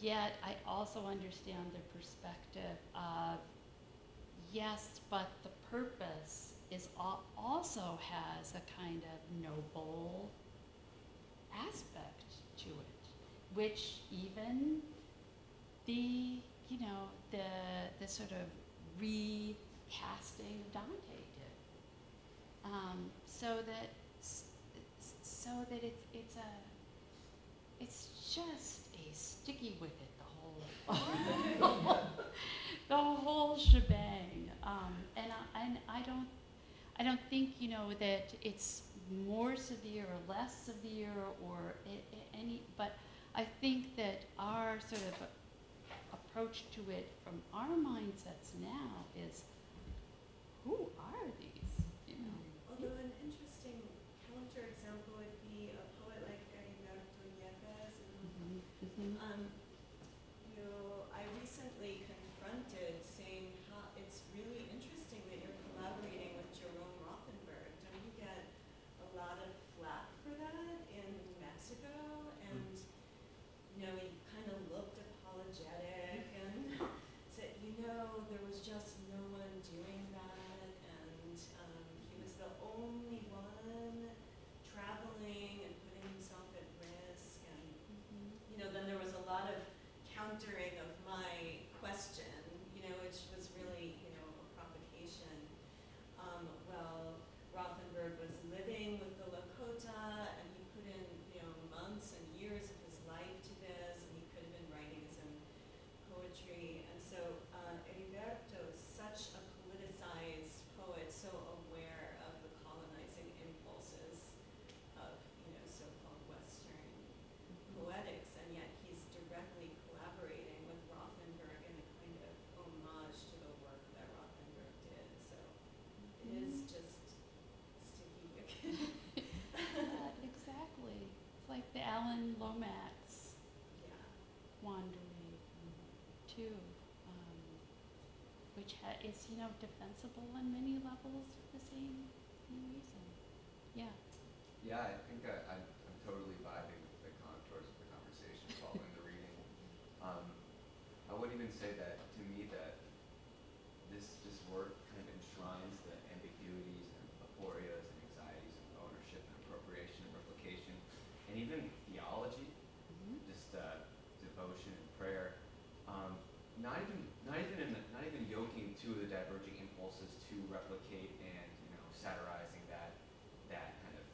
yet I also understand the perspective of, yes, but the purpose is also has a kind of noble aspect to it, which even the you know the the sort of recasting of Dante did, um, so that so that it's it's a it's just a sticky wicket the whole [LAUGHS] the whole shebang. Um, and I, and I don't I don't think you know that it's more severe or less severe or any but I think that our sort of approach to it from our mindsets now is who are these? You know. Although in, too, um, which ha- is, you know, defensible on many levels for the same, reason. Yeah. Yeah, I think I, I'm, I'm totally vibing with the contours of the conversation following the reading. [LAUGHS] Um, I wouldn't even say that, to me, that this, this work kind of enshrines the ambiguities and aporias and anxieties of ownership and appropriation and replication, and even theology, Mhm. just uh, devotion and prayer. Um, not even, not even, in the, not even yoking two of the diverging impulses to replicate and you know satirizing that that kind of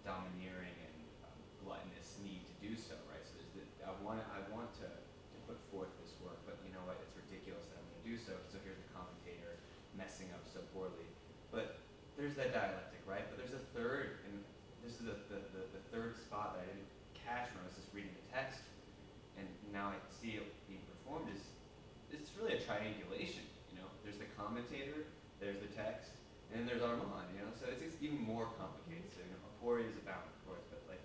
domineering and um, gluttonous need to do so, right? So there's the, I want I want to, to put forth this work, but you know what? It's ridiculous that I'm going to do so. So here's the commentator messing up so poorly. But there's that dialectic, right? But there's a third, and this is the, the, the, the third spot that I didn't catch when I was just reading the text, and now I see it being performed is it's really a triangulation. You know, there's the commentator, there's the text, and then there's Armand. You know, so it's, even more complicated. So you know, Aporia is abound, of course, but like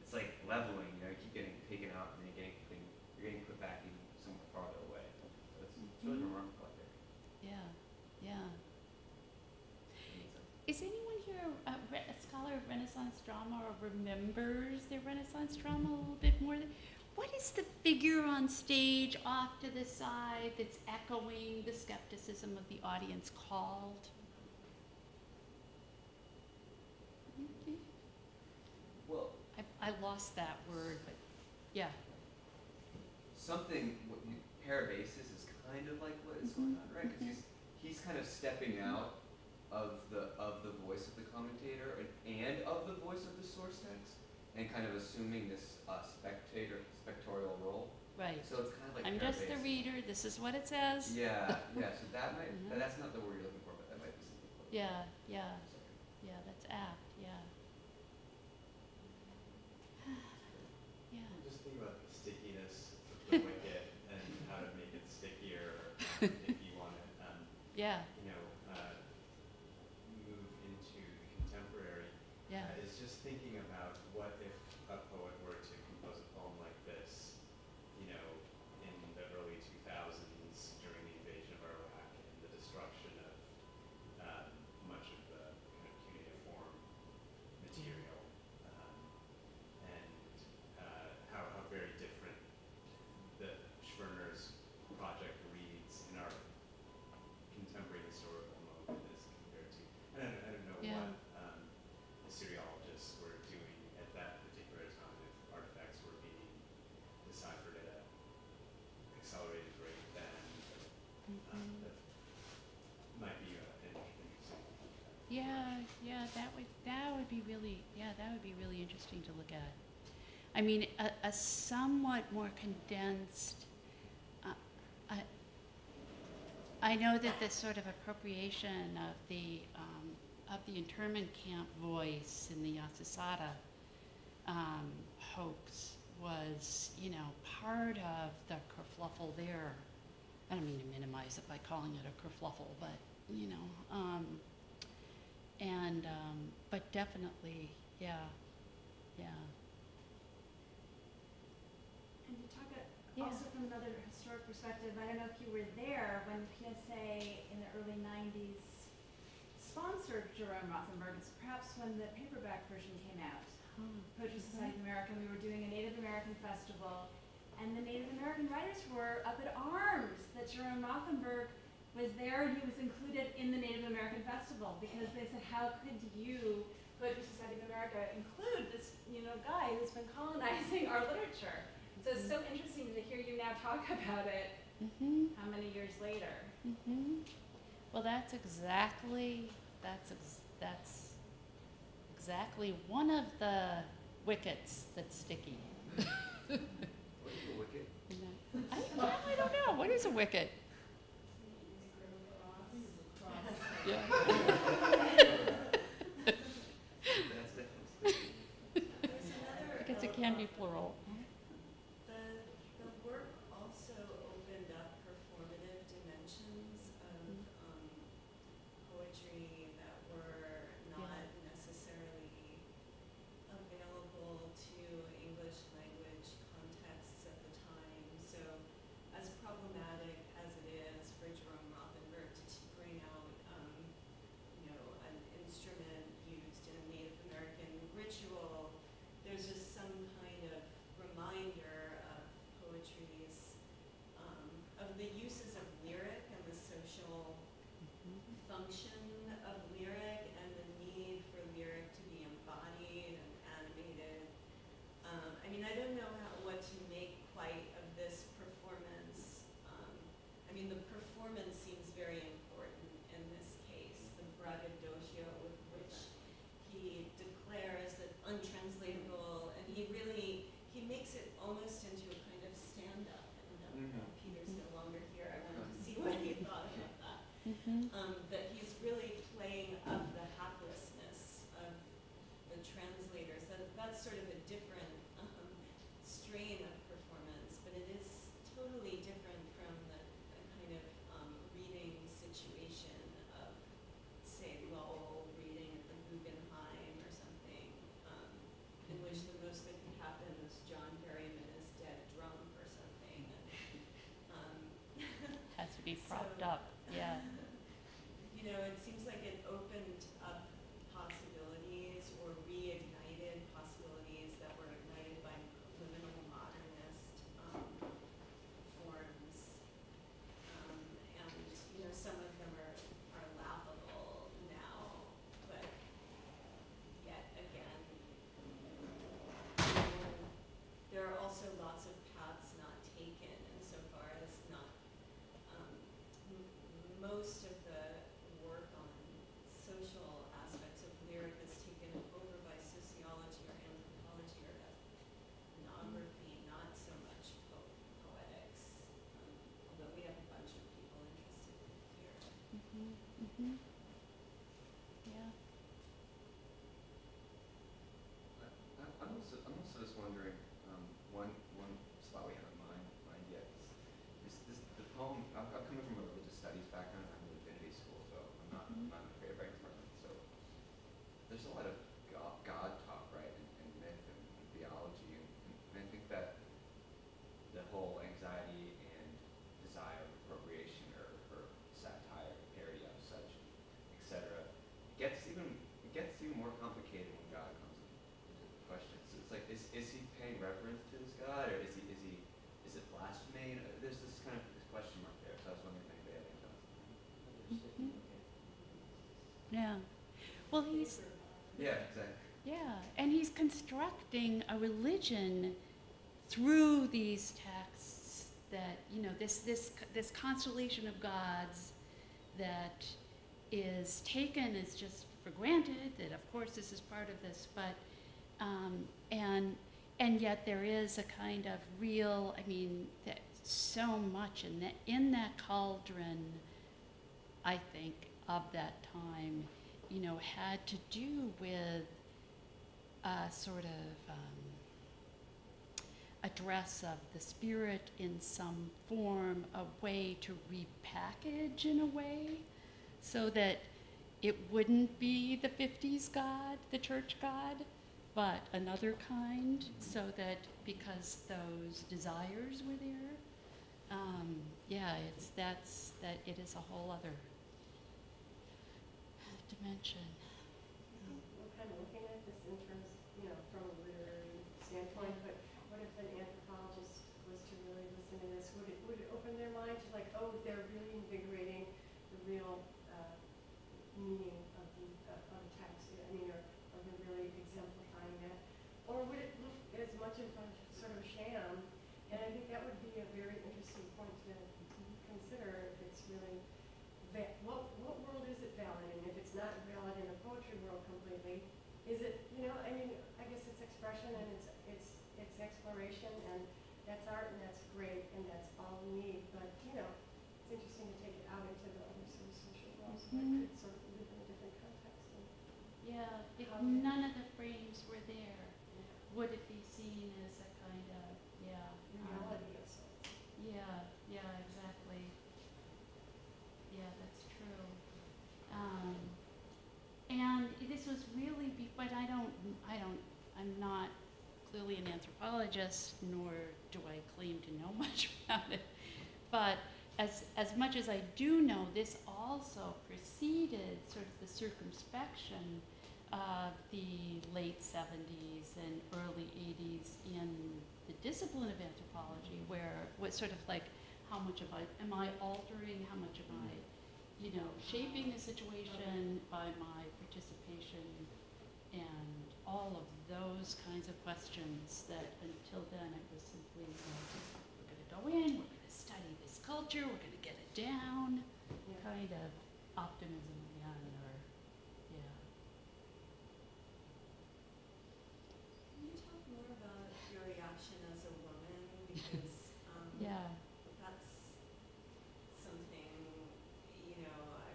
it's like leveling. You know, you keep getting taken out, and then you're getting thing, you're getting put back even somewhere farther away. So it's, it's really Mhm. remarkable, I think. Yeah, yeah. in that sense. Is anyone here a, uh, re- a scholar of Renaissance drama or remembers the Renaissance drama a little bit more? What is the figure on stage off to the side that's echoing the skepticism of the audience called? Okay. Well, I, I lost that word, but yeah. something what you, parabasis is kind of like what is going mm-hmm. on, right? Because mm-hmm. he's he's kind of stepping out of the of the voice of the commentator and, and of the voice of the source text, and kind of assuming this uh, spectator spectorial role. Right. So it's kind of like I'm just the reader. This is what it says. Yeah, yeah. So that might [LAUGHS] Mhm. that's not the word you're looking for, but that might be something. close. Yeah, yeah, Sorry. yeah. That's apt. Yeah. yeah. Just think about the stickiness of the wicket and how to make it stickier if you want to, um, Yeah. you know, uh, move into the contemporary. Yeah. Uh, is just thinking about what if a poet were to compose a poem like this, you know, in the early 2000s during the invasion of Iraq and the destruction of um, much of the kind of cuneiform material, um, and uh, how, how very different the Schwerner's project reads in our contemporary historical moment as compared to, I don't, I don't know Yeah. what um, Assyriologists were doing at that particular time if artifacts were being deciphered at an accelerated rate then. Um, Mhm. that might be a, an interesting. Yeah, yeah, that would that would be really yeah, that would be really interesting to look at. I mean, a, a somewhat more condensed. Uh, I, I know that this sort of appropriation of the um, of the internment camp voice in the Yasusada um, hoax was, you know, part of the kerfluffle there. I don't mean to minimize it by calling it a kerfluffle, but you know, um, and um, but definitely, yeah, yeah, And to talk Yeah. also from another historic perspective, I don't know if you were there when PSA in the early nineties sponsored Jerome Rothenberg, it's perhaps when the paperback version came out. Poetry Society of America, we were doing a Native American festival, and the Native American writers were up at arms that Jerome Rothenberg was there and he was included in the Native American festival because they said, how could you, Poetry Society of America, include this, you know, guy who's been colonizing [LAUGHS] our literature? So it's so interesting to hear you now talk [LAUGHS] about it mm-hmm, how many years later. mm-hmm. Well, that's exactly that's ex- that's exactly one of the wickets that's sticky. What is the wicket? [LAUGHS] I, I don't know. What is a wicket? Yeah. [LAUGHS] That's definitely sticky. There's another, I guess it can be plural. Well, he's, Yeah, exactly. yeah, and he's constructing a religion through these texts that, you know, this, this, this constellation of gods that is taken as just for granted, that of course this is part of this, but, um, and, and yet there is a kind of real, I mean, that so much in that, in that cauldron, I think, of that time, you know, had to do with a sort of um, address of the spirit in some form, a way to repackage in a way, so that it wouldn't be the 50s God, the church God, but another kind, so that because those desires were there, um, yeah, it's that's that it is a whole other dimension. We're kind of looking at this in terms, you know, from a literary standpoint, but what if an anthropologist was to really listen to this? Would it, would it open their mind to like, oh, they're really invigorating the real uh, meaning of the, uh, of the text? I mean, or, or they're really exemplifying that? Or would it look as much of a sort of a sham? And I think that would be a very interesting point to consider if it's really va- what, what world is it valid in? If it's not valid in the poetry world completely, is it, you know, I mean, I guess it's expression and it's, it's, it's exploration and that's art and that's great and that's all we need. But, you know, it's interesting to take it out into the other sort of social worlds that Mhm. could sort of live in a different context. And, Yeah, if How none of the frames were there, would it be seen as a kind of, yeah. um, reality of sorts. Yeah, yeah, exactly. Yeah, that's true. Um, and this was really, be- but I don't, I don't, I'm not clearly an anthropologist, nor do I claim to know [LAUGHS] much about it. But as, as much as I do know, this also preceded sort of the circumspection of the late 70s and early 80s in the discipline of anthropology, where was sort of like, how much am I, am I altering, how much am I, you know, shaping the situation by my participation and all of those kinds of questions that until then it was simply, we're going to go in, we're going to study this culture, we're going to get it down, Yeah. kind of optimism again, or, yeah. Can you talk more about your reaction as a woman? Because um, Yeah. that's something, you know, I,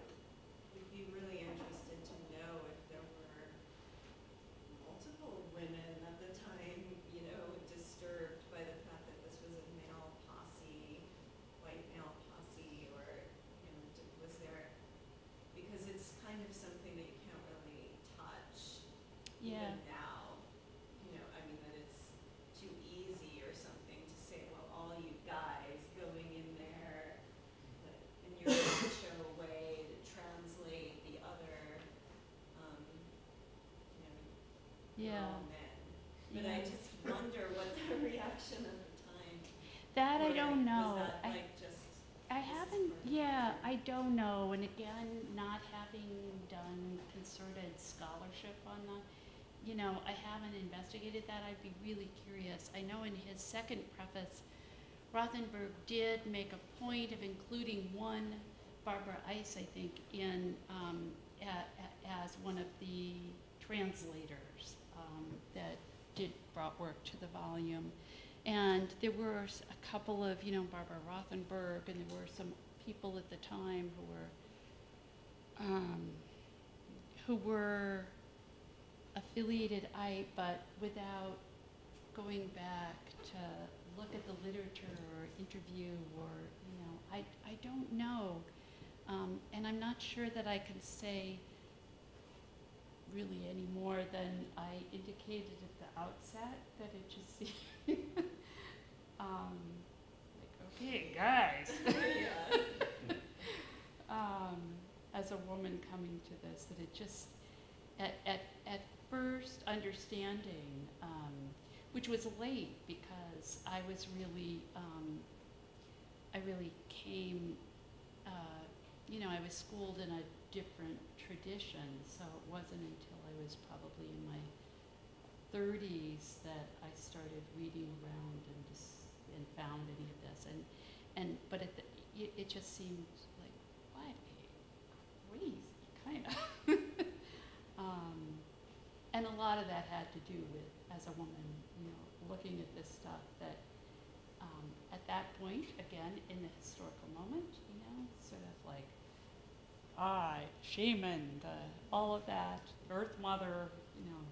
they're Yeah. all men. But I Yeah. just wonder what the reaction of the time. That I don't know. Was that I- like just, I haven't, yeah, I don't know, and again, not having done concerted scholarship on the, you know, I haven't investigated that, I'd be really curious. I know in his second preface, Rothenberg did make a point of including one, Barbara Ice, I think, in, um, a, a, as one of the translators, um, that did, brought work to the volume. And there were a couple of, you know, Barbara Rothenberg, and there were some people at the time who were, um, who were affiliated I, but without going back to look at the literature or interview or, you know, I, I don't know. Um, and I'm not sure that I can say really any more than I indicated at the outset, that it just [LAUGHS] seemed, um, like, okay, guys. [LAUGHS] [LAUGHS] um, as a woman coming to this, that it just, at, at, at first understanding, um, which was late because I was really, um, I really came, uh, you know, I was schooled in a different tradition, so it wasn't until I was probably in my 30s that I started reading around and found any of this. And, and but it, it, just seemed like, what crazy kind of. [LAUGHS] um, and a lot of that had to do with, as a woman, you know, looking at this stuff that um, at that point, again, in the historical moment, you know, sort of like, I, shaman, the, all of that, Earth Mother, you know,